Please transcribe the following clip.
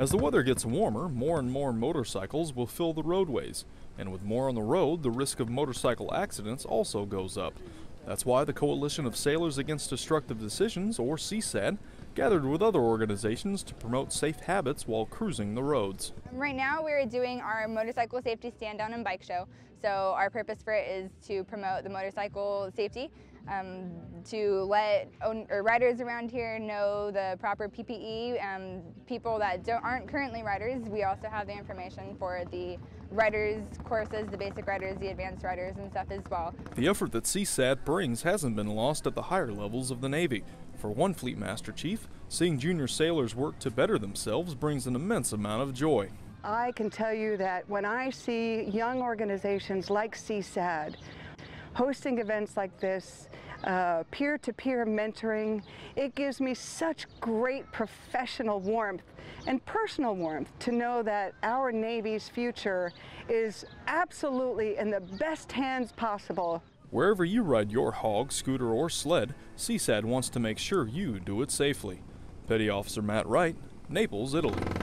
As the weather gets warmer, more and more motorcycles will fill the roadways, and with more on the road, the risk of motorcycle accidents also goes up. That's why the Coalition of Sailors Against Destructive Decisions, or CSADD, gathered with other organizations to promote safe habits while cruising the roads. Right now we're doing our motorcycle safety stand down and bike show. So our purpose for it is to promote the motorcycle safety, um, to let own, riders around here know the proper PPE. Um, people that aren't currently riders, we also have the information for the riders courses, the basic riders, the advanced riders and stuff as well. The effort that CSADD brings hasn't been lost at the higher levels of the Navy. For one Fleet Master Chief, seeing junior sailors work to better themselves brings an immense amount of joy. I can tell you that when I see young organizations like CSADD hosting events like this, uh, peer-to-peer -peer mentoring, it gives me such great professional warmth and personal warmth to know that our Navy's future is absolutely in the best hands possible. Wherever you ride your hog, scooter, or sled, CSADD wants to make sure you do it safely. Petty Officer Matt Wright, Naples, Italy.